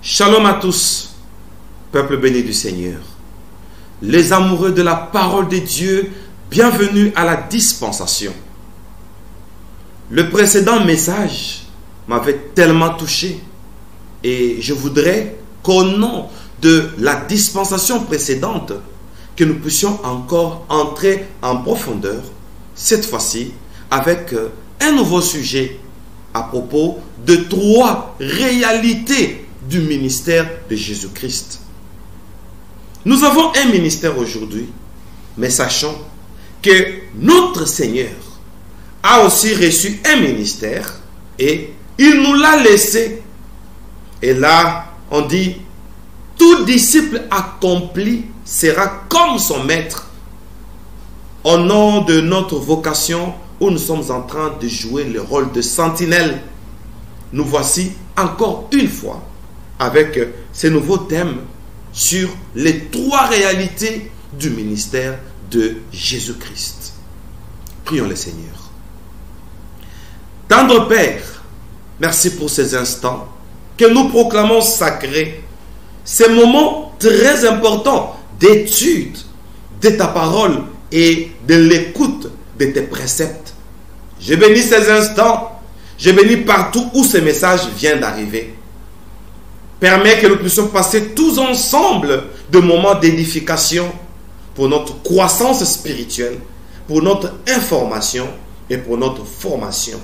Shalom à tous, peuple béni du Seigneur. Les amoureux de la parole de Dieu, bienvenue à la dispensation. Le précédent message m'avait tellement touché et je voudrais qu'au nom de la dispensation précédente, que nous puissions encore entrer en profondeur, cette fois-ci avec un nouveau sujet à propos de trois réalités du ministère de Jésus-Christ. Nous avons un ministère aujourd'hui, mais sachons que notre Seigneur a aussi reçu un ministère et il nous l'a laissé. Et là, on dit, tout disciple accompli sera comme son maître. Au nom de notre vocation, où nous sommes en train de jouer le rôle de sentinelle, nous voici encore une fois avec ce nouveau thème sur les trois réalités du ministère de Jésus-Christ. Prions le Seigneur. Tendre Père, merci pour ces instants que nous proclamons sacrés, ces moments très importants d'étude de ta parole et de l'écoute de tes préceptes. Je bénis ces instants, je bénis partout où ce message vient d'arriver. Permets que nous puissions passer tous ensemble de moments d'édification pour notre croissance spirituelle, pour notre information et pour notre formation.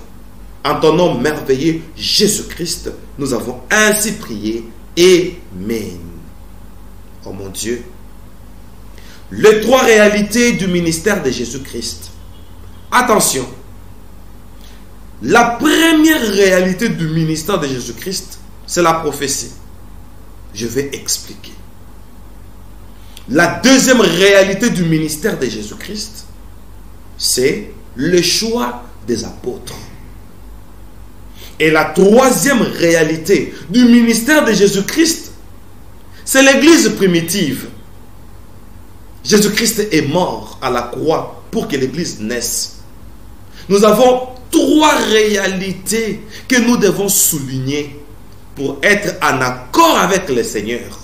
En ton nom merveilleux, Jésus-Christ, nous avons ainsi prié. Amen. Oh mon Dieu. Les trois réalités du ministère de Jésus-Christ. Attention. La première réalité du ministère de Jésus-Christ, c'est la prophétie. Je vais expliquer. La deuxième réalité du ministère de Jésus-Christ, c'est le choix des apôtres. Et la troisième réalité du ministère de Jésus-Christ, c'est l'Église primitive. Jésus-Christ est mort à la croix pour que l'Église naisse. Nous avons trois réalités que nous devons souligner pour être en accord avec le Seigneur.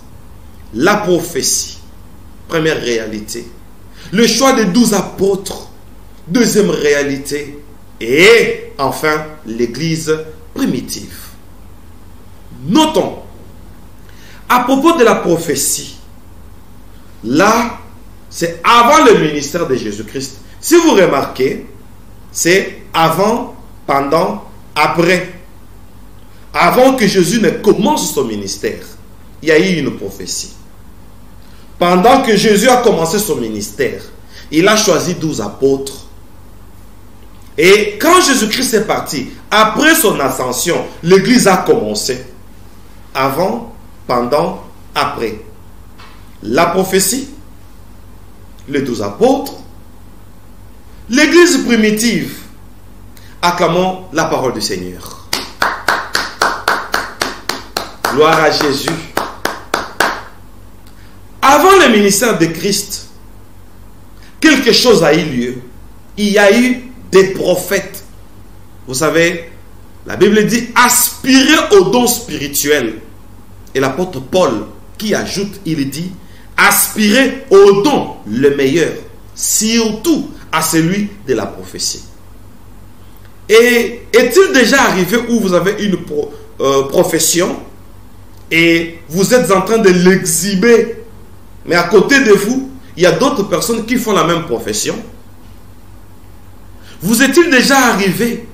La prophétie, première réalité. Le choix des douze apôtres, deuxième réalité. Et enfin, l'Église primitive. Notons, à propos de la prophétie, là, c'est avant le ministère de Jésus-Christ. Si vous remarquez, c'est avant, pendant, après. Avant que Jésus ne commence son ministère, il y a eu une prophétie. Pendant que Jésus a commencé son ministère, il a choisi douze apôtres. Et quand Jésus-Christ est parti, après son ascension, l'Église a commencé. Avant, pendant, après. La prophétie, les douze apôtres, l'Église primitive. Acclamons la parole du Seigneur. Gloire à Jésus. Avant le ministère de Christ, quelque chose a eu lieu. Il y a eu des prophètes. Vous savez, la Bible dit aspirer aux dons spirituels. Et l'apôtre Paul qui ajoute, il dit aspirer aux dons le meilleur, surtout à celui de la prophétie. Et est-il déjà arrivé où vous avez une euh, profession et vous êtes en train de l'exhiber, mais à côté de vous, il y a d'autres personnes qui font la même profession Vous est-il déjà arrivé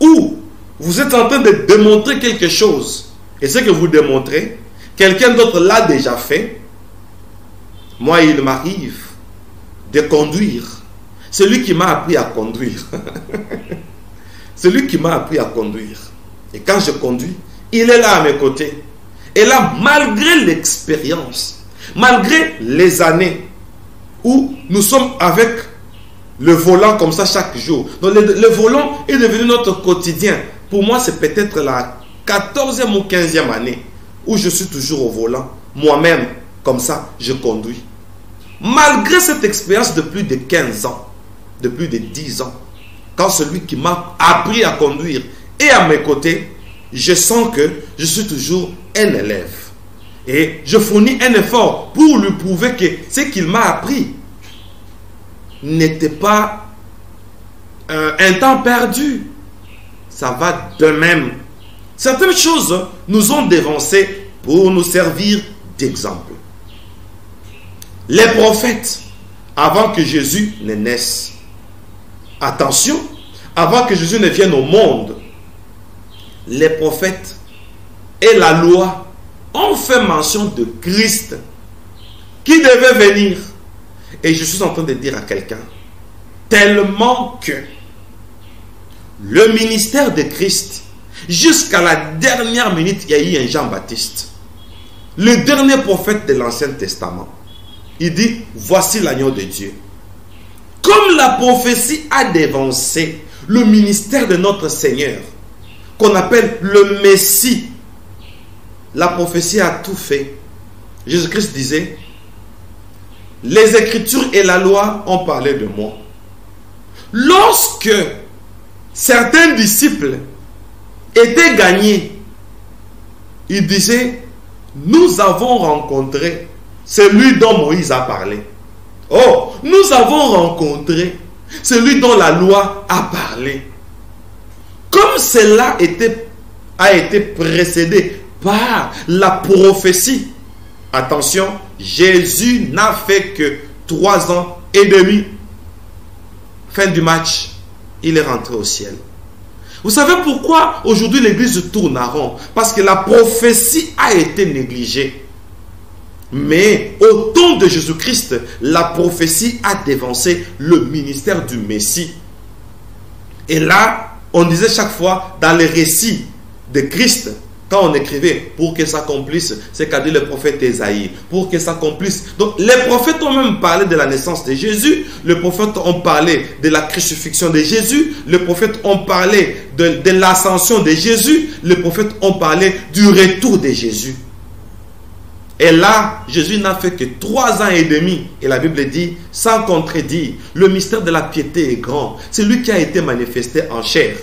où vous êtes en train de démontrer quelque chose? Et ce que vous démontrez, quelqu'un d'autre l'a déjà fait Moi, il m'arrive de conduire. Celui qui m'a appris à conduire. Celui qui m'a appris à conduire. Et quand je conduis, il est là à mes côtés. Et là, malgré l'expérience, malgré les années où nous sommes avec le volant comme ça chaque jour. Donc le, le volant est devenu notre quotidien. Pour moi, c'est peut-être la 14e ou 15e année où je suis toujours au volant. Moi-même, comme ça, je conduis. Malgré cette expérience de plus de 15 ans, de plus de 10 ans, quand celui qui m'a appris à conduire est à mes côtés, je sens que je suis toujours un élève. Et je fournis un effort pour lui prouver que ce qu'il m'a appris n'était pas euh, un temps perdu. Ça va de même. Certaines choses nous ont dévancé pour nous servir d'exemple. Les prophètes, avant que Jésus ne naisse, attention, avant que Jésus ne vienne au monde, les prophètes et la loi ont fait mention de Christ qui devait venir. Et je suis en train de dire à quelqu'un, tellement que le ministère de Christ, jusqu'à la dernière minute, il y a eu un Jean-Baptiste, le dernier prophète de l'Ancien Testament. Il dit, voici l'agneau de Dieu. Comme la prophétie a dévancé le ministère de notre Seigneur, qu'on appelle le Messie, la prophétie a tout fait. Jésus-Christ disait, les Écritures et la loi ont parlé de moi. Lorsque certains disciples étaient gagnés, ils disaient, nous avons rencontré celui dont Moïse a parlé. Oh, nous avons rencontré celui dont la loi a parlé. Comme cela a été précédé par la prophétie, attention, Jésus n'a fait que trois ans et demi. Fin du match, il est rentré au ciel. Vous savez pourquoi aujourd'hui l'église tourne à rond? Parce que la prophétie a été négligée. Mais au temps de Jésus-Christ, la prophétie a dévancé le ministère du Messie. Et là, on disait chaque fois dans les récits de Christ, quand on écrivait pour que s'accomplisse ce qu'a dit le prophète Esaïe, pour que s'accomplisse. Donc les prophètes ont même parlé de la naissance de Jésus, les prophètes ont parlé de la crucifixion de Jésus, les prophètes ont parlé de, de l'ascension de Jésus, les prophètes ont parlé du retour de Jésus. Et là, Jésus n'a fait que trois ans et demi. Et la Bible dit, sans contredire, le mystère de la piété est grand. C'est lui qui a été manifesté en chair,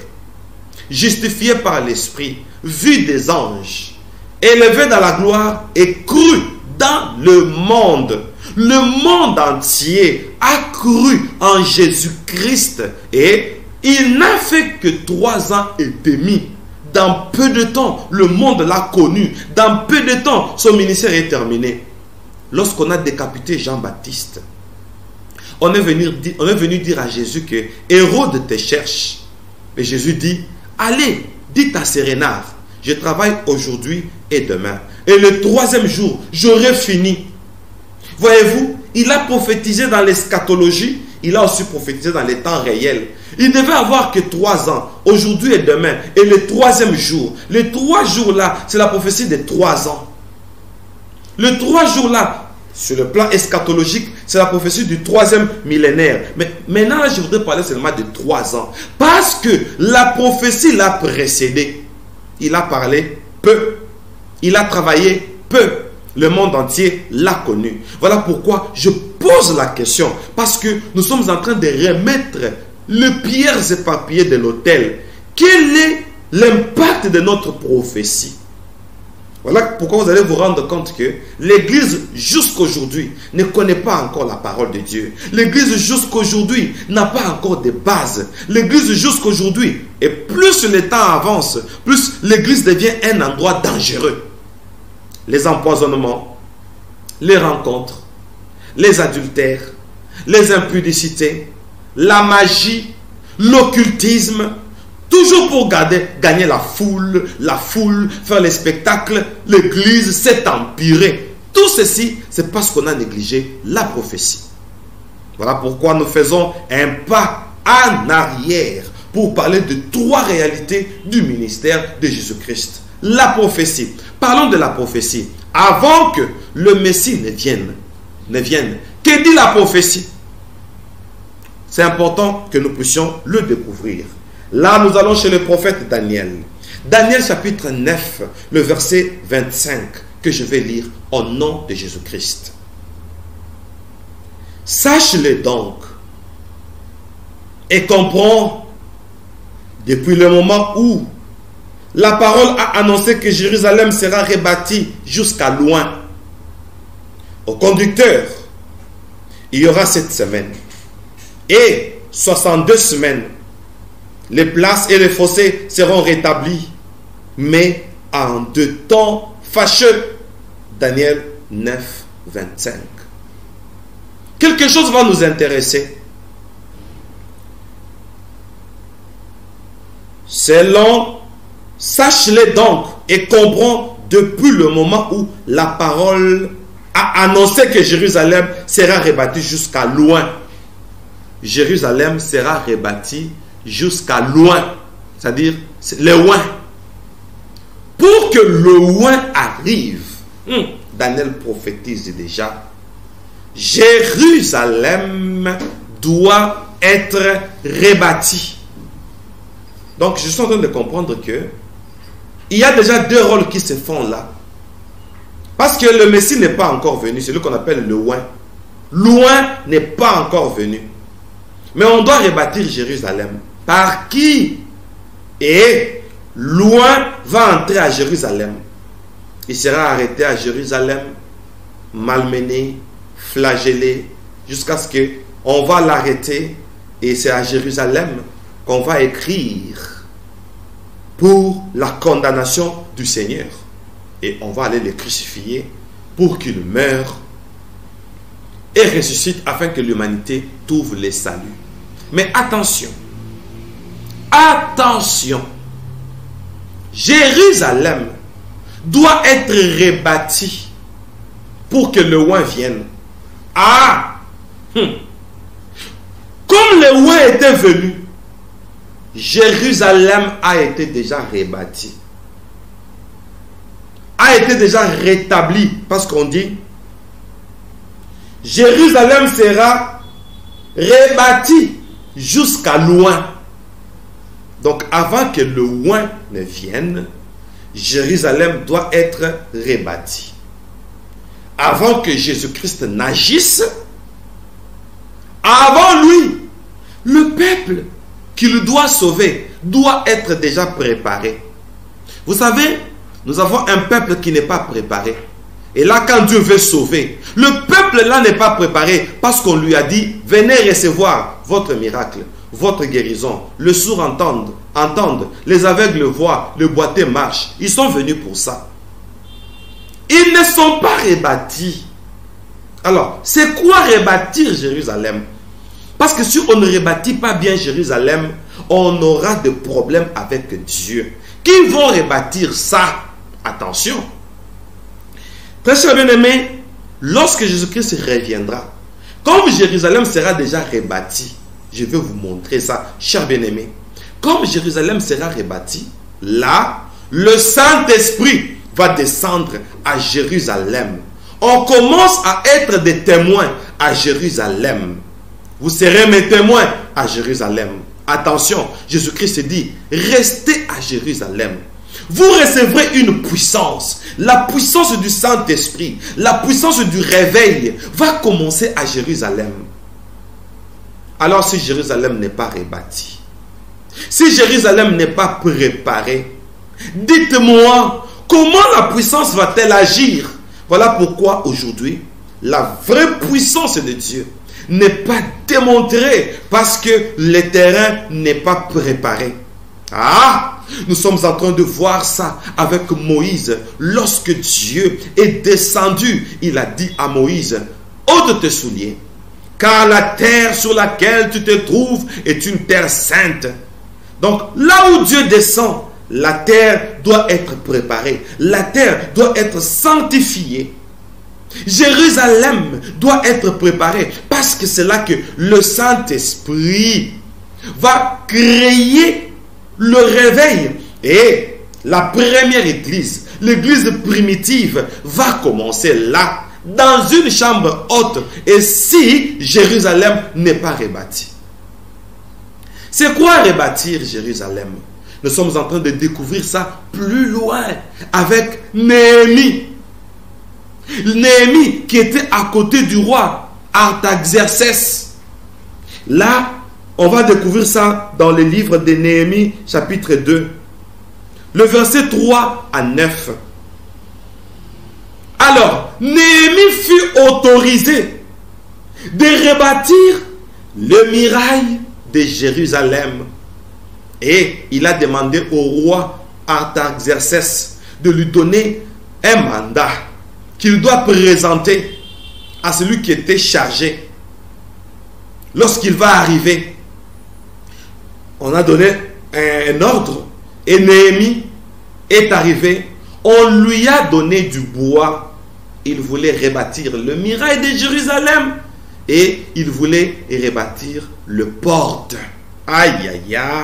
justifié par l'Esprit, vu des anges, élevé dans la gloire et cru dans le monde. Le monde entier a cru en Jésus-Christ et il n'a fait que trois ans et demi. Dans peu de temps, le monde l'a connu. Dans peu de temps, son ministère est terminé. Lorsqu'on a décapité Jean-Baptiste, on, est venu, dire à Jésus que Hérode te cherche. Et Jésus dit, allez, dites à Sérénard, je travaille aujourd'hui et demain. Et le troisième jour, j'aurai fini. Voyez-vous, il a prophétisé dans l'eschatologie, il a aussi prophétisé dans les temps réels. Il devait avoir que trois ans, aujourd'hui et demain, et le troisième jour. Les trois jours-là, c'est la prophétie des trois ans. Le trois jours-là, sur le plan eschatologique, c'est la prophétie du troisième millénaire. Mais maintenant, je voudrais parler seulement de trois ans. Parce que la prophétie l'a précédé. Il a parlé peu. Il a travaillé peu. Le monde entier l'a connu. Voilà pourquoi je pose la question. Parce que nous sommes en train de remettre les pierres éparpillées de l'autel. Quel est l'impact de notre prophétie? Voilà pourquoi vous allez vous rendre compte que l'Église jusqu'aujourd'hui ne connaît pas encore la parole de Dieu. L'Église jusqu'aujourd'hui n'a pas encore de base. L'Église jusqu'aujourd'hui, et plus le temps avance, plus l'Église devient un endroit dangereux. Les empoisonnements, les rencontres, les adultères, les impudicités, la magie, l'occultisme, toujours pour garder, gagner la foule, la foule, faire les spectacles, l'église s'est empirée. Tout ceci, c'est parce qu'on a négligé la prophétie. Voilà pourquoi nous faisons un pas en arrière pour parler de trois réalités du ministère de Jésus-Christ. La prophétie. Parlons de la prophétie. Avant que le Messie ne vienne, ne vienne. Que dit la prophétie? C'est important que nous puissions le découvrir. Là, nous allons chez le prophète Daniel. Daniel chapitre 9, le verset 25, que je vais lire au nom de Jésus-Christ. Sache-le donc et comprends depuis le moment où la parole a annoncé que Jérusalem sera rebâtie jusqu'à loin. Au conducteur, il y aura cette semaine. Et 62 semaines, les places et les fossés seront rétablis. Mais en deux temps fâcheux. Daniel 9, 25. Quelque chose va nous intéresser. C'est long. Sache-le donc et comprends depuis le moment où la parole a annoncé que Jérusalem sera rebâtie jusqu'à loin. Jérusalem sera rebâtie jusqu'à loin. C'est-à-dire, le loin. Pour que le loin arrive, hmm, Daniel prophétise déjà, Jérusalem doit être rebâti. Donc, je suis en train de comprendre que il y a déjà deux rôles qui se font là. Parce que le Messie n'est pas encore venu, c'est ce qu'on appelle le loin. Loin n'est pas encore venu. Mais on doit rebâtir Jérusalem. Par qui Et loin va entrer à Jérusalem. Il sera arrêté à Jérusalem, malmené, flagellé, jusqu'à ce que on va l'arrêter et c'est à Jérusalem qu'on va écrire pour la condamnation du Seigneur. Et on va aller le crucifier pour qu'il meure et ressuscite afin que l'humanité trouve les saluts. Mais attention, attention, Jérusalem doit être rebâti pour que le roi vienne. Ah hum. Comme le roi était venu, Jérusalem a été déjà rebâti. A été déjà rétabli. Parce qu'on dit, Jérusalem sera rebâti jusqu'à loin. Donc avant que le loin ne vienne, Jérusalem doit être rebâti. Avant que Jésus-Christ n'agisse, avant lui, le peuple qu'il doit sauver doit être déjà préparé. Vous savez, nous avons un peuple qui n'est pas préparé. Et là, quand Dieu veut sauver, le peuple là n'est pas préparé parce qu'on lui a dit, venez recevoir votre miracle, votre guérison. Le sourd entende, entendent, les aveugles voient, le boité marche. Ils sont venus pour ça. Ils ne sont pas rebâtis. Alors, c'est quoi rebâtir Jérusalem? Parce que si on ne rebâtit pas bien Jérusalem, on aura des problèmes avec Dieu. Qui vont rebâtir ça? Attention. Très cher bien-aimé, lorsque Jésus-Christ reviendra, comme Jérusalem sera déjà rebâti, je vais vous montrer ça, cher bien-aimé. Comme Jérusalem sera rebâti, là, le Saint-Esprit va descendre à Jérusalem. On commence à être des témoins à Jérusalem. Vous serez mes témoins à Jérusalem. Attention, Jésus-Christ dit, restez à Jérusalem. Vous recevrez une puissance. La puissance du Saint-Esprit, la puissance du réveil va commencer à Jérusalem. Alors si Jérusalem n'est pas rebâti, si Jérusalem n'est pas préparé, dites-moi comment la puissance va-t-elle agir? Voilà pourquoi aujourd'hui, la vraie puissance de Dieu n'est pas démontrée parce que le terrain n'est pas préparé. Ah, nous sommes en train de voir ça avec Moïse. Lorsque Dieu est descendu, il a dit à Moïse, ôte tes souliers, car la terre sur laquelle tu te trouves est une terre sainte. Donc là où Dieu descend, la terre doit être préparée, la terre doit être sanctifiée. Jérusalem doit être préparée parce que c'est là que le Saint-Esprit va créer le réveil et la première église, l'église primitive va commencer là, dans une chambre haute, et si Jérusalem n'est pas rebâtie? C'est quoi rebâtir Jérusalem? Nous sommes en train de découvrir ça plus loin avec Néhémie. Néhémie qui était à côté du roi Artaxerxès. Là, on va découvrir ça dans le livre de Néhémie chapitre 2. le verset 3 à 9. Alors, Néhémie fut autorisé de rebâtir le mirail de Jérusalem. Et il a demandé au roi Artaxerxès de lui donner un mandat qu'il doit présenter à celui qui était chargé. Lorsqu'il va arriver, on a donné un ordre et Néhémie est arrivé. On lui a donné du bois. Il voulait rebâtir le mirail de Jérusalem et il voulait rebâtir le porte. Aïe, aïe, aïe.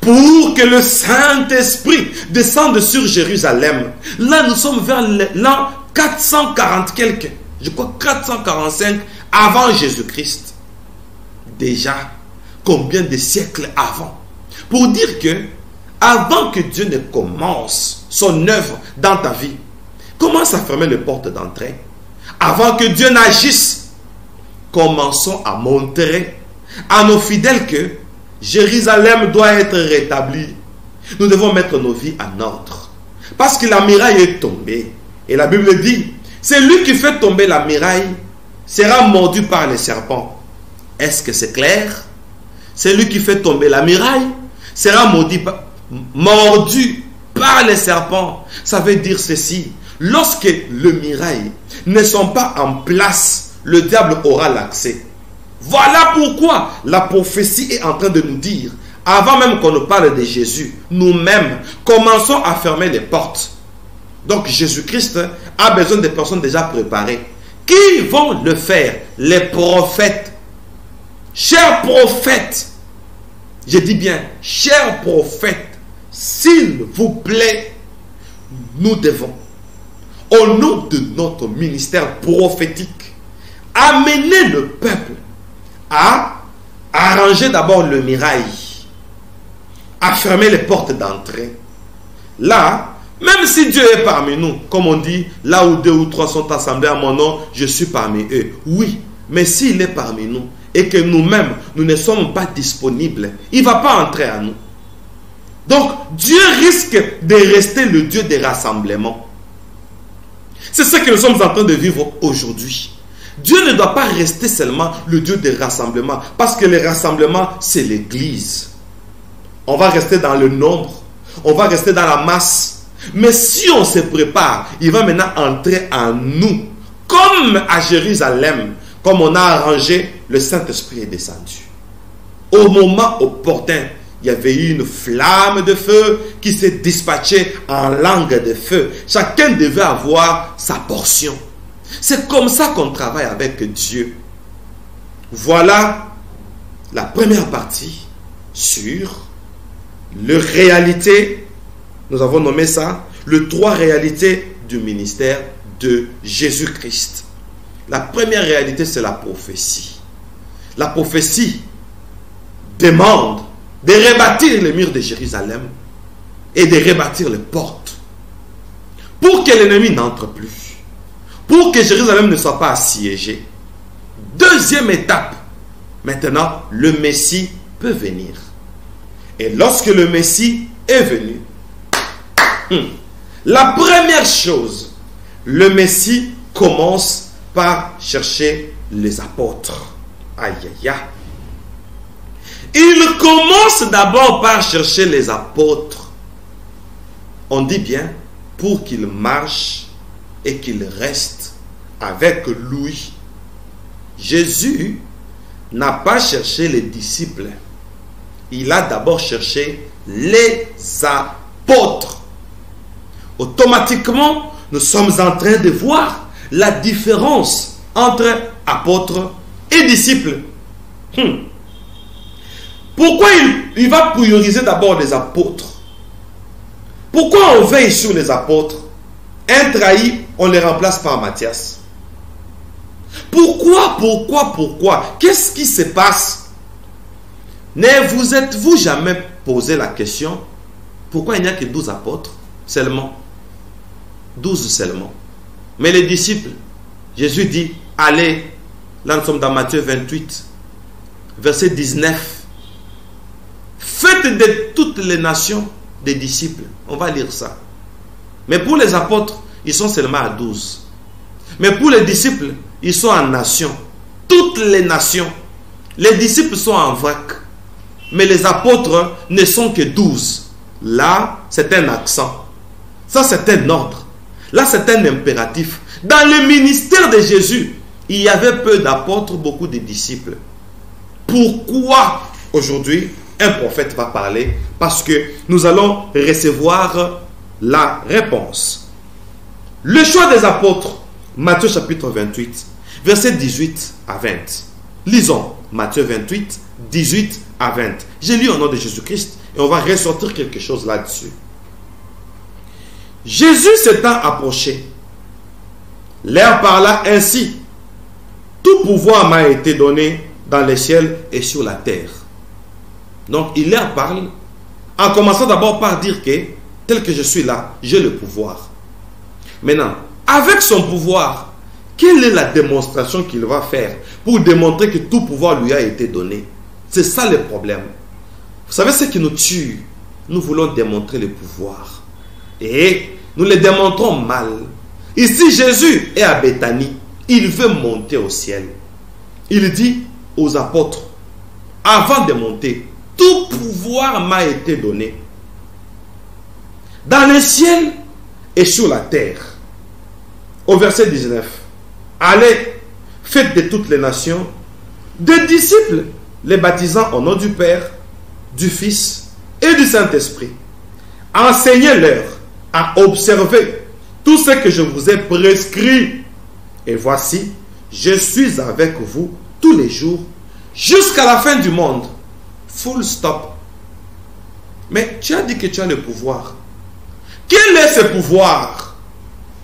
Pour que le Saint-Esprit descende sur Jérusalem. Là, nous sommes vers l'an 440 quelques. Je crois 445 avant Jésus-Christ. Déjà, combien de siècles avant? Pour dire que, avant que Dieu ne commence son œuvre dans ta vie, commence à fermer les portes d'entrée? Avant que Dieu n'agisse commençons à montrer à nos fidèles que Jérusalem doit être rétablie. Nous devons mettre nos vies en ordre. Parce que la muraille est tombée. Et la Bible dit, c'est lui qui fait tomber la muraille sera mordu par les serpents. Est-ce que c'est clair? C'est lui qui fait tomber la muraille sera mordu par les serpents. Ça veut dire ceci. Lorsque le mirail ne sont pas en place le diable aura l'accès. Voilà pourquoi la prophétie est en train de nous dire, avant même qu'on ne parle de Jésus, nous-mêmes commençons à fermer les portes. Donc Jésus-Christ a besoin de personnes déjà préparées. Qui vont le faire? Les prophètes. Chers prophètes, je dis bien, chers prophètes, s'il vous plaît, nous devons, au nom de notre ministère prophétique, amener le peuple à arranger d'abord le mirail, à fermer les portes d'entrée. Là, même si Dieu est parmi nous, comme on dit, là où deux ou trois sont assemblés à mon nom, je suis parmi eux. Oui, mais s'il est parmi nous et que nous-mêmes, nous ne sommes pas disponibles, il ne va pas entrer à nous. Donc, Dieu risque de rester le Dieu des rassemblements. C'est ce que nous sommes en train de vivre aujourd'hui. Dieu ne doit pas rester seulement le Dieu des rassemblements, parce que les rassemblements, c'est l'Église. On va rester dans le nombre, on va rester dans la masse. Mais si on se prépare, il va maintenant entrer en nous, comme à Jérusalem, comme on a arrangé, le Saint-Esprit est descendu. Au moment opportun, il y avait une flamme de feu qui s'est dispatchée en langue de feu. Chacun devait avoir sa portion. C'est comme ça qu'on travaille avec Dieu. Voilà la première partie sur le réalité, nous avons nommé ça, le trois réalités du ministère de Jésus-Christ. La première réalité, c'est la prophétie. La prophétie demande de rebâtir les murs de Jérusalem et de rebâtir les portes pour que l'ennemi n'entre plus pour que Jérusalem ne soit pas assiégée. Deuxième étape, maintenant, le Messie peut venir. Et lorsque le Messie est venu, hmm, la première chose, le Messie commence par chercher les apôtres. Aïe, aïe, aïe. Il commence d'abord par chercher les apôtres. On dit bien pour qu'ils marchent et qu'il reste avec lui. Jésus n'a pas cherché les disciples. Il a d'abord cherché les apôtres. Automatiquement, nous sommes en train de voir la différence entre apôtres et disciples. Hmm. Pourquoi il, va prioriser d'abord les apôtres? Pourquoi on veille sur les apôtres? Un trahi on les remplace par Matthias. Pourquoi, pourquoi, pourquoi? Qu'est-ce qui se passe? Ne vous êtes-vous jamais posé la question pourquoi il n'y a que 12 apôtres seulement? 12 seulement. Mais les disciples, Jésus dit, allez, là nous sommes dans Matthieu 28, verset 19. Faites de toutes les nations des disciples. On va lire ça. Mais pour les apôtres, ils sont seulement à 12. Mais pour les disciples, ils sont en nation. Toutes les nations. Les disciples sont en vrac. Mais les apôtres ne sont que 12. Là, c'est un accent. Ça, c'est un ordre. Là, c'est un impératif. Dans le ministère de Jésus, il y avait peu d'apôtres, beaucoup de disciples. Pourquoi aujourd'hui un prophète va parler Parce que nous allons recevoir la réponse. Le choix des apôtres, Matthieu chapitre 28, versets 18 à 20. Lisons Matthieu 28, 18 à 20. J'ai lu au nom de Jésus-Christ et on va ressortir quelque chose là-dessus. Jésus s'étant approché, l'air parla ainsi. Tout pouvoir m'a été donné dans les ciels et sur la terre. Donc il leur parle en commençant d'abord par dire que tel que je suis là, j'ai le pouvoir. Maintenant, avec son pouvoir, quelle est la démonstration qu'il va faire pour démontrer que tout pouvoir lui a été donné? C'est ça le problème. Vous savez ce qui nous tue? Nous voulons démontrer le pouvoir. Et nous le démontrons mal. Ici, Jésus est à Béthanie. Il veut monter au ciel. Il dit aux apôtres, avant de monter, tout pouvoir m'a été donné. Dans le ciel et sur la terre. Au verset 19. Allez, faites de toutes les nations des disciples, les baptisant au nom du Père, du Fils et du Saint-Esprit. Enseignez-leur à observer tout ce que je vous ai prescrit. Et voici, je suis avec vous tous les jours jusqu'à la fin du monde. Full stop. Mais tu as dit que tu as le pouvoir. Quel est ce pouvoir?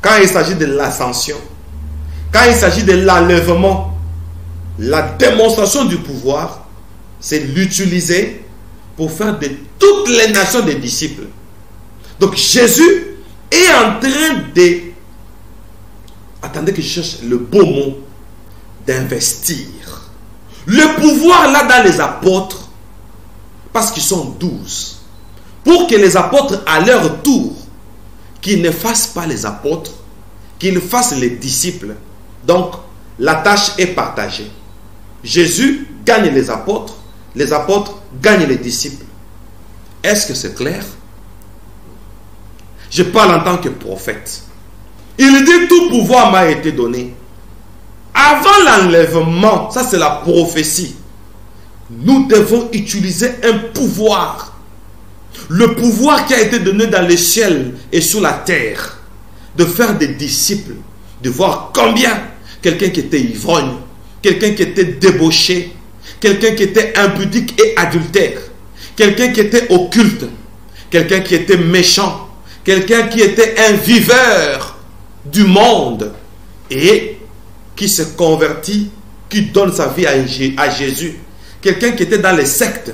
Quand il s'agit de l'ascension Quand il s'agit de l'enlèvement La démonstration du pouvoir, c'est l'utiliser pour faire de toutes les nations des disciples. Donc Jésus est en train de... Attendez que je cherche le beau mot. D'investir. Le pouvoir là dans les apôtres, parce qu'ils sont douze, pour que les apôtres à leur tour, qu'ils ne fassent pas les apôtres, qu'ils fassent les disciples. Donc, la tâche est partagée. Jésus gagne les apôtres, les apôtres gagnent les disciples. Est-ce que c'est clair? Je parle en tant que prophète. Il dit tout pouvoir m'a été donné. Avant l'enlèvement, ça c'est la prophétie, nous devons utiliser un pouvoir. Le pouvoir qui a été donné dans les ciels et sur la terre. De faire des disciples. De voir combien quelqu'un qui était ivrogne, quelqu'un qui était débauché, quelqu'un qui était impudique et adultère, quelqu'un qui était occulte, quelqu'un qui était méchant, quelqu'un qui était un viveur du monde et qui se convertit, qui donne sa vie à, Jésus. Quelqu'un qui était dans les sectes.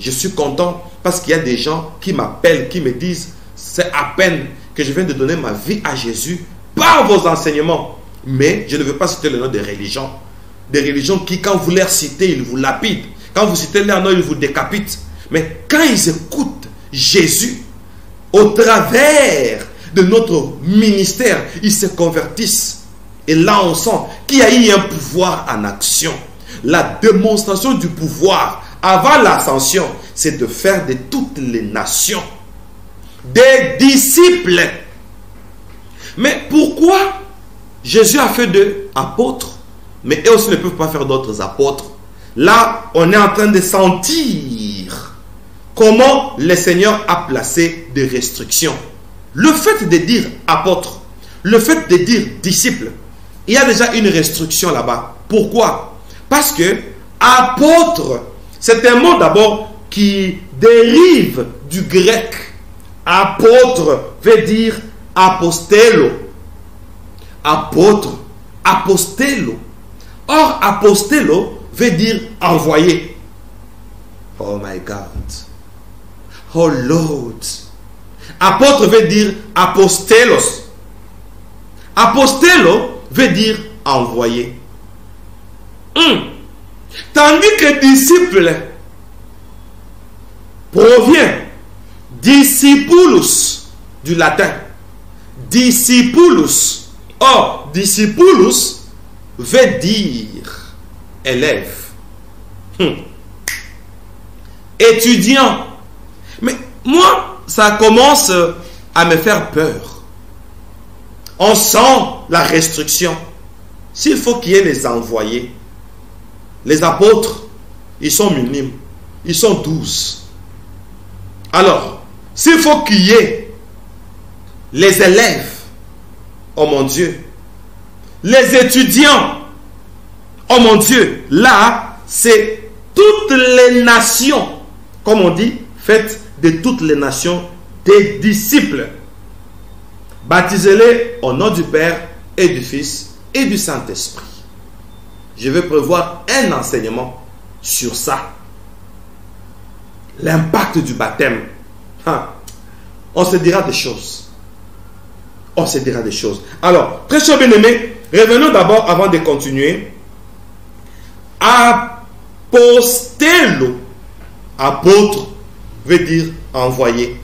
Je suis content parce qu'il y a des gens qui m'appellent, qui me disent, c'est à peine que je viens de donner ma vie à Jésus par vos enseignements. Mais je ne veux pas citer le nom des religions. Des religions qui, quand vous les citez, ils vous lapident. Quand vous citez leur nom, ils vous décapitent. Mais quand ils écoutent Jésus, au travers de notre ministère, ils se convertissent. Et là, on sent qu'il y a eu un pouvoir en action. La démonstration du pouvoir avant l'ascension, c'est de faire de toutes les nations des disciples. Mais pourquoi Jésus a fait deux apôtres, mais eux aussi ne peuvent pas faire d'autres apôtres? Là, on est en train de sentir comment le Seigneur a placé des restrictions. Le fait de dire apôtre, le fait de dire disciple, il y a déjà une restriction là-bas. Pourquoi Parce que apôtre, c'est un mot d'abord qui dérive du grec. Apôtre veut dire apostello. Apôtre, apostello. Or, apostello veut dire envoyé. Oh my God. Oh Lord. Apôtre veut dire apostellos. Apostello veut dire envoyé. Hmm. Tandis que disciple provient discipulus du latin. Discipulus. Or, discipulus veut dire élève. Hmm. Étudiant. Mais moi, ça commence à me faire peur. On sent la restriction. S'il faut qu'il y ait les envoyés, les apôtres, ils sont minimes. Ils sont douze. Alors, s'il faut qu'il y ait les élèves, oh mon Dieu, les étudiants, oh mon Dieu, là, c'est toutes les nations, comme on dit, faites de toutes les nations des disciples. Baptisez-les au nom du Père et du Fils et du Saint-Esprit. Je vais prévoir un enseignement sur ça. L'impact du baptême. Hein. On se dira des choses. On se dira des choses. Alors, très cher bien-aimés, revenons d'abord avant de continuer. Apostello. Apôtre veut dire envoyé.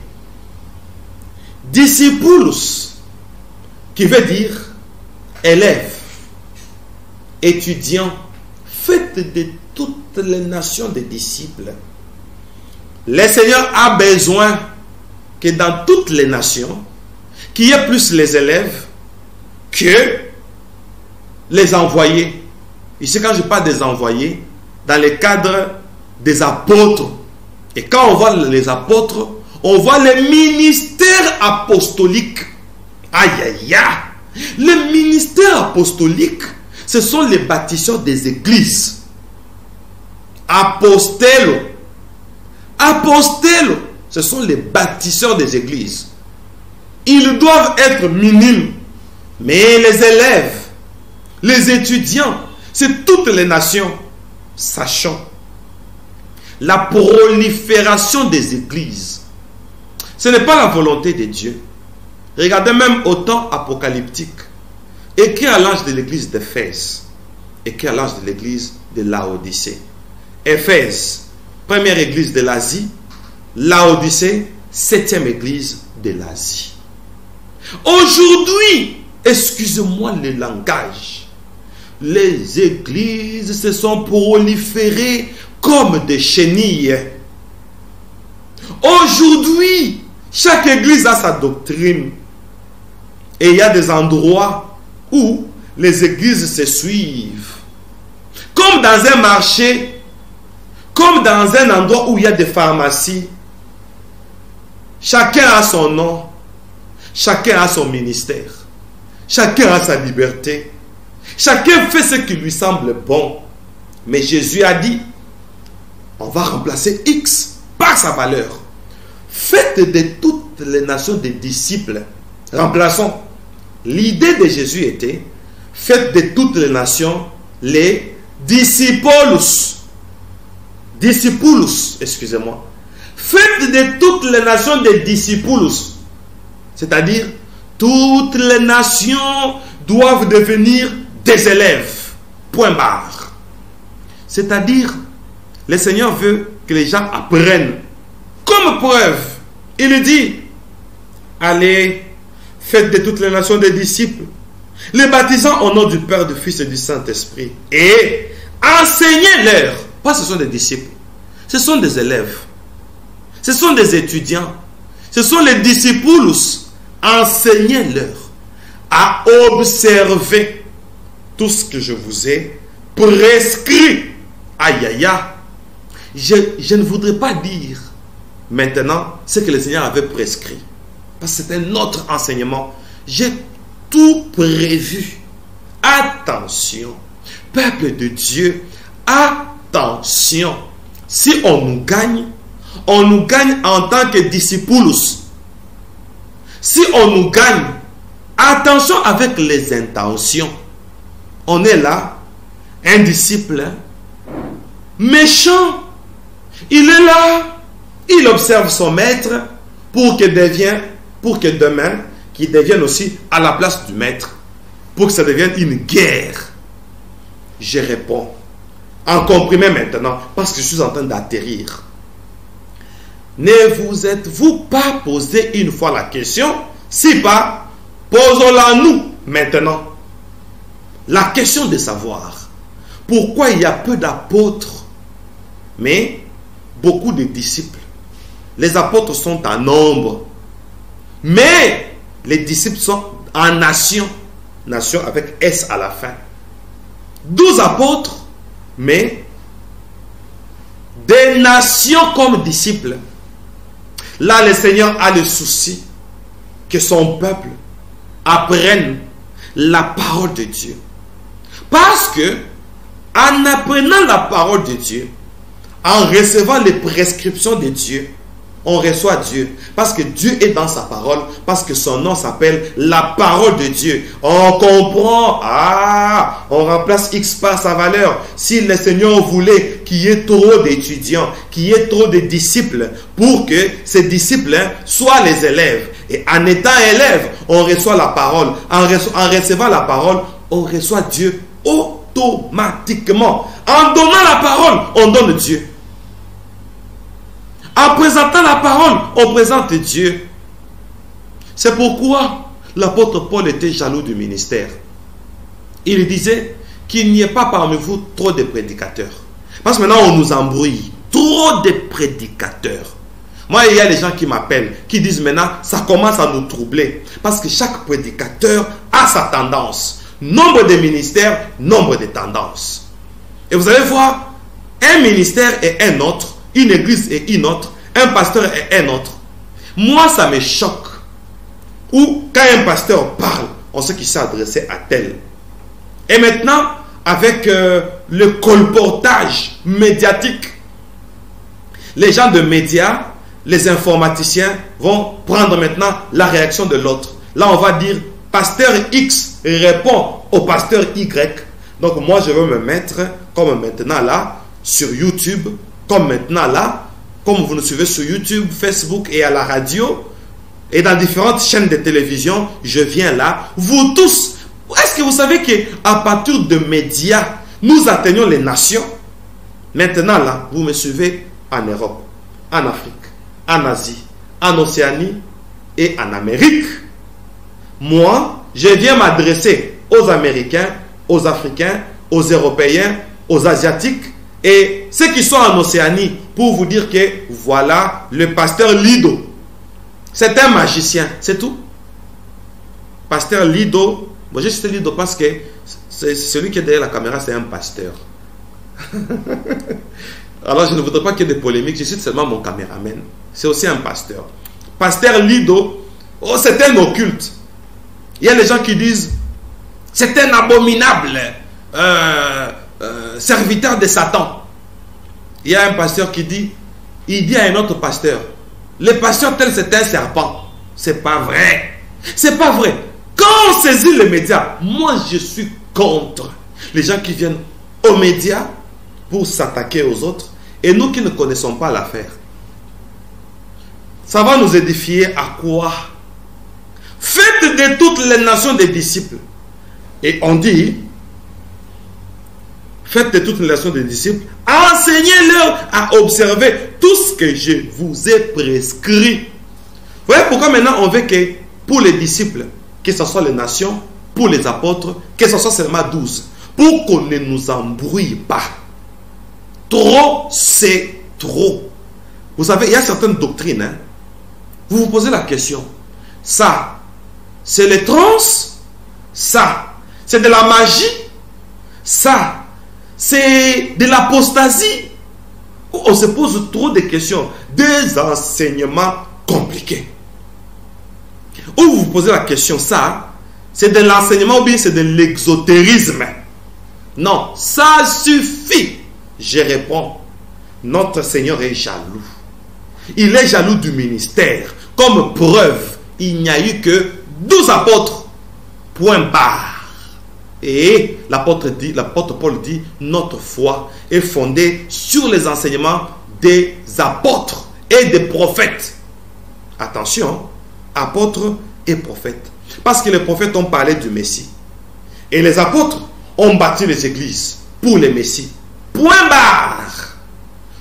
Discipulus, qui veut dire élève, étudiant, faites de toutes les nations des disciples. Le Seigneur a besoin que dans toutes les nations, qu'il y ait plus les élèves que les envoyés. Ici, quand je parle des envoyés, dans le cadre des apôtres, et quand on voit les apôtres, on voit les ministères apostoliques. Aïe, aïe, aïe. Les ministères apostoliques, ce sont les bâtisseurs des églises. Apostello. Apostello. Ce sont les bâtisseurs des églises. Ils doivent être minimes. Mais les élèves, les étudiants, c'est toutes les nations. Sachant la prolifération des églises. Ce n'est pas la volonté de Dieu. Regardez même au temps apocalyptique. Écrit à l'ange de l'église d'Éphèse. Écrit à l'ange de l'église de Laodicée. Éphèse, première église de l'Asie. Laodicée, septième église de l'Asie. Aujourd'hui, excusez-moi le langage, les églises se sont proliférées comme des chenilles. Aujourd'hui, chaque église a sa doctrine. Et il y a des endroits où les églises se suivent. Comme dans un marché, comme dans un endroit où il y a des pharmacies. Chacun a son nom. Chacun a son ministère. Chacun a sa liberté. Chacun fait ce qui lui semble bon. Mais Jésus a dit, on va remplacer X par sa valeur. Faites de toutes les nations des disciples. Remplaçons. L'idée de Jésus était, faites de toutes les nations les disciples. Disciples, excusez-moi. Faites de toutes les nations des disciples. C'est-à-dire, toutes les nations doivent devenir des élèves. Point barre. C'est-à-dire, le Seigneur veut que les gens apprennent. Comme preuve, il dit, allez, faites de toutes les nations des disciples, les baptisant au nom du Père, du Fils et du Saint-Esprit, et enseignez-leur. Pas ce sont des disciples, ce sont des élèves, ce sont des étudiants, ce sont les disciples. Enseignez-leur à observer tout ce que je vous ai prescrit. Aïe, aïe, aïe. Je, je ne voudrais pas dire maintenant ce que le Seigneur avait prescrit. C'est un autre enseignement. J'ai tout prévu. Attention. Peuple de Dieu, attention. Si on nous gagne, on nous gagne en tant que disciples. Si on nous gagne, attention avec les intentions. On est là, un disciple méchant. Il est là, il observe son maître pour que devienne, pour que demain, qu'il devienne aussi à la place du maître, pour que ça devienne une guerre. Je réponds, en comprimé maintenant, parce que je suis en train d'atterrir. ne vous êtes-vous pas posé une fois la question? Si pas, posons-la nous maintenant. La question de savoir pourquoi il y a peu d'apôtres, mais beaucoup de disciples. Les apôtres sont en nombre, mais les disciples sont en nation, nation avec S à la fin. Douze apôtres, mais des nations comme disciples. Là, le Seigneur a le souci que son peuple apprenne la parole de Dieu. Parce que, en apprenant la parole de Dieu, en recevant les prescriptions de Dieu, on reçoit Dieu. Parce que Dieu est dans sa parole. Parce que son nom s'appelle la parole de Dieu. On comprend. Ah, on remplace X par sa valeur. Si le Seigneur voulait qu'il y ait trop d'étudiants, qu'il y ait trop de disciples, pour que ces disciples hein, soient les élèves. Et en étant élève, on reçoit la parole. En, en recevant la parole, on reçoit Dieu automatiquement. En donnant la parole, on donne Dieu. En présentant la parole, on présente Dieu. C'est pourquoi l'apôtre Paul était jaloux du ministère. Il disait qu'il n'y ait pas parmi vous trop de prédicateurs. Parce que maintenant, on nous embrouille. Trop de prédicateurs. Moi, il y a des gens qui m'appellent, qui disent maintenant, ça commence à nous troubler. Parce que chaque prédicateur a sa tendance. Nombre de ministères, nombre de tendances. Et vous allez voir, un ministère et un autre une église et une autre, un pasteur et un autre. Moi, ça me choque. Ou quand un pasteur parle, on sait qu'il s'est adressé à tel. Et maintenant, avec euh, le colportage médiatique, les gens de médias, les informaticiens vont prendre maintenant la réaction de l'autre. Là, on va dire, pasteur X répond au pasteur Y. Donc moi, je veux me mettre, comme maintenant là, sur YouTube, comme maintenant là, comme vous nous suivez sur YouTube, Facebook et à la radio, et dans différentes chaînes de télévision, je viens là. Vous tous, est-ce que vous savez qu'à partir de médias, nous atteignons les nations? Maintenant là, vous me suivez en Europe, en Afrique, en Asie, en Océanie et en Amérique. Moi, je viens m'adresser aux Américains, aux Africains, aux Européens, aux Asiatiques et ceux qui sont en Océanie, pour vous dire que voilà le pasteur Lido. C'est un magicien, c'est tout. Pasteur Lido, moi j'ai cité Lido parce que celui qui est derrière la caméra, c'est un pasteur. Alors je ne voudrais pas qu'il y ait de polémiques, je cite seulement mon caméraman. C'est aussi un pasteur. Pasteur Lido, oh, c'est un occulte. Il y a des gens qui disent, c'est un abominable. Euh, euh, serviteur de Satan. Il y a un pasteur qui dit, il dit à un autre pasteur, le pasteur tel c'est un serpent. C'est pas vrai. C'est pas vrai. Quand on saisit les médias, moi je suis contre les gens qui viennent aux médias pour s'attaquer aux autres et nous qui ne connaissons pas l'affaire. Ça va nous édifier à quoi? Faites de toutes les nations des disciples. Et on dit, Faites de toute nation des disciples, enseignez-leur à observer tout ce que je vous ai prescrit. Vous voyez pourquoi maintenant on veut que pour les disciples, que ce soit les nations, pour les apôtres, que ce soit seulement 12, pour qu'on ne nous embrouille pas. Trop, c'est trop. Vous savez, il y a certaines doctrines. Hein. Vous vous posez la question. Ça, c'est les trans? Ça, c'est de la magie? Ça, c'est de l'apostasie. On se pose trop de questions, des enseignements compliqués. Ou vous vous posez la question, ça, c'est de l'enseignement ou bien c'est de l'exotérisme Non, ça suffit. Je réponds, notre Seigneur est jaloux. Il est jaloux du ministère. Comme preuve, il n'y a eu que 12 apôtres. Point barre. Et l'apôtre dit, Paul dit, notre foi est fondée sur les enseignements des apôtres et des prophètes. Attention, apôtres et prophètes. Parce que les prophètes ont parlé du Messie. Et les apôtres ont bâti les églises pour le Messie. Point barre.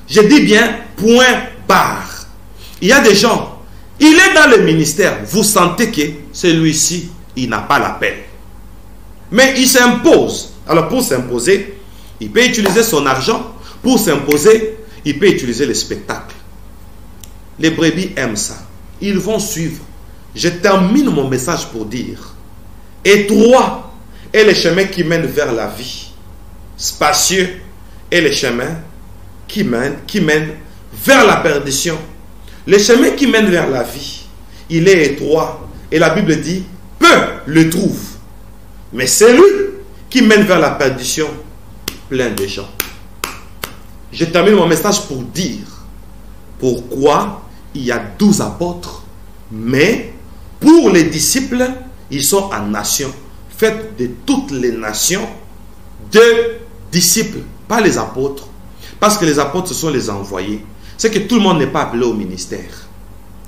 Je dis bien point barre. Il y a des gens, il est dans le ministère, vous sentez que celui-ci, il n'a pas l'appel. Mais il s'impose. Alors pour s'imposer, il peut utiliser son argent. Pour s'imposer, il peut utiliser les spectacles. Les brebis aiment ça. Ils vont suivre. Je termine mon message pour dire, étroit est le chemin qui mène vers la vie. Spacieux est le chemin qui mène, qui mène vers la perdition. Le chemin qui mène vers la vie, il est étroit. Et la Bible dit, peu le trouvent. Mais c'est lui qui mène vers la perdition, plein de gens. Je termine mon message pour dire pourquoi il y a douze apôtres, mais pour les disciples, ils sont en nation. Faites de toutes les nations de disciples, pas les apôtres. Parce que les apôtres, ce sont les envoyés. C'est que tout le monde n'est pas appelé au ministère.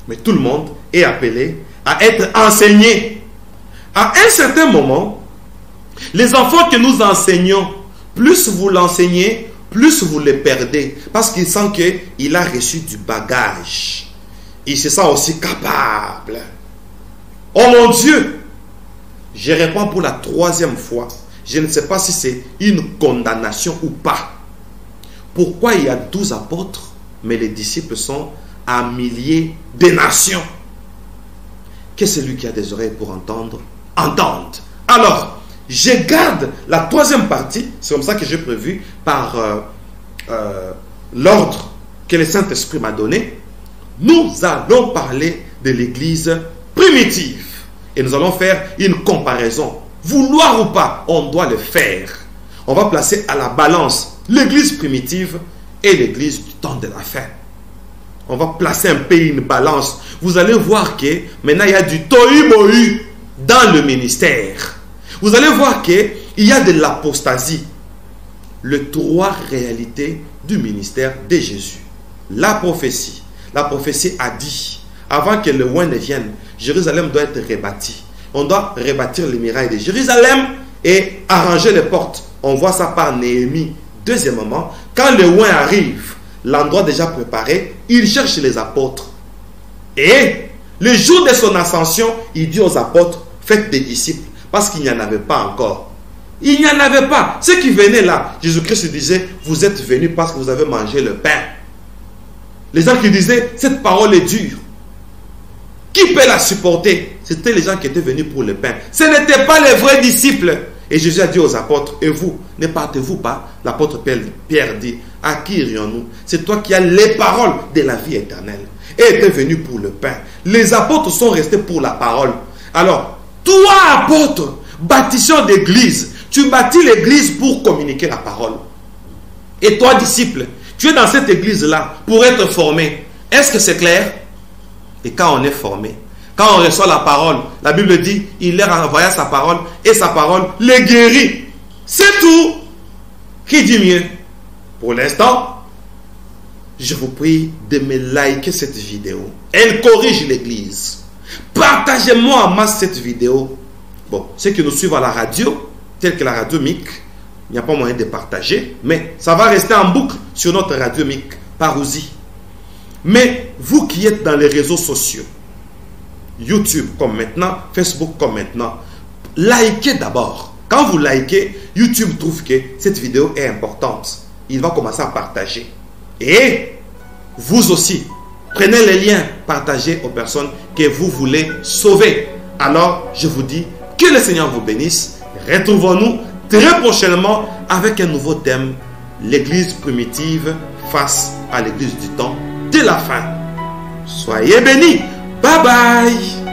Mais tout le monde est appelé à être enseigné. À un certain moment, les enfants que nous enseignons, plus vous l'enseignez, plus vous les perdez. Parce qu'il sent qu'il a reçu du bagage. Il se sent aussi capable. Oh mon Dieu, je réponds pour la troisième fois. Je ne sais pas si c'est une condamnation ou pas. Pourquoi il y a douze apôtres, mais les disciples sont à milliers de nations? Que celui qui a des oreilles pour entendre, entende. Alors, je garde la troisième partie, c'est comme ça que j'ai prévu par euh, euh, l'ordre que le Saint-Esprit m'a donné. Nous allons parler de l'Église primitive. Et nous allons faire une comparaison. Vouloir ou pas, on doit le faire. On va placer à la balance l'Église primitive et l'Église du temps de la fin. On va placer un peu une balance. Vous allez voir que maintenant il y a du tohu dans le ministère. Vous allez voir qu'il y a de l'apostasie. Le trois réalités du ministère de Jésus. La prophétie. La prophétie a dit, avant que le roi ne vienne, Jérusalem doit être rebâti. On doit rebâtir les murailles de Jérusalem et arranger les portes. On voit ça par Néhémie. Deuxièmement, quand le roi arrive, l'endroit déjà préparé, il cherche les apôtres. Et le jour de son ascension, il dit aux apôtres, faites des disciples. Parce qu'il n'y en avait pas encore. Il n'y en avait pas. Ceux qui venaient là, Jésus-Christ disait, vous êtes venus parce que vous avez mangé le pain. Les gens qui disaient, cette parole est dure. Qui peut la supporter? C'était les gens qui étaient venus pour le pain. Ce n'étaient pas les vrais disciples. Et Jésus a dit aux apôtres, et vous, ne partez-vous pas L'apôtre Pierre dit, à qui irions-nous? C'est toi qui as les paroles de la vie éternelle. Et était venu pour le pain. Les apôtres sont restés pour la parole. Alors, toi, apôtre, bâtisseur d'église, tu bâtis l'église pour communiquer la parole. Et toi, disciple, tu es dans cette église-là pour être formé. Est-ce que c'est clair? Et quand on est formé, quand on reçoit la parole, la Bible dit, il leur envoya sa parole et sa parole les guérit. C'est tout. Qui dit mieux? Pour l'instant, je vous prie de me liker cette vidéo. Elle corrige l'église. Partagez-moi en masse cette vidéo. Bon, ceux qui nous suivent à la radio, telle que la radio MIC, il n'y a pas moyen de partager, mais ça va rester en boucle sur notre radio MIC, Parousie. Mais vous qui êtes dans les réseaux sociaux, YouTube comme maintenant, Facebook comme maintenant, likez d'abord. Quand vous likez, YouTube trouve que cette vidéo est importante. Il va commencer à partager. Et vous aussi, Prenez les liens, partagez aux personnes que vous voulez sauver. Alors, je vous dis que le Seigneur vous bénisse. Retrouvons-nous très prochainement avec un nouveau thème, l'Église primitive face à l'Église du temps de la fin. Soyez bénis. Bye bye.